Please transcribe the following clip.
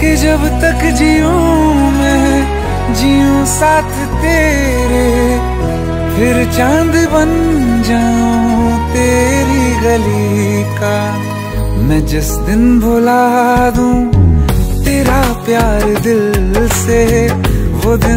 कि जब तक जीऊं मैं जीऊं साथ तेरे, फिर चाँद बन जाऊँ तेरी गली का। मैं जिस दिन भुला दूँ तेरा प्यार दिल से, वो दिन